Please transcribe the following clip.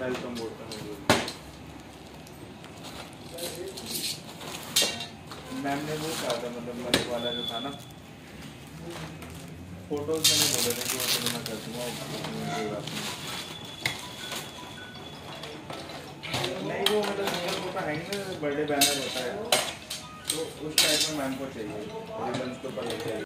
Welcome बोलता का ma'am ने वो कहा था मतलब मरे वाला जो था ना फ़ोटोज़ मैंने बोले थे कि वो मैं कर दूँगा कोई बात नहीं। नहीं, वो मतलब सिंगल फ़ोटो है ना बर्थडे बैनर होता है। तो उस टाइप में मैम को चाहिए, रिबन्स के ऊपर लेके आइए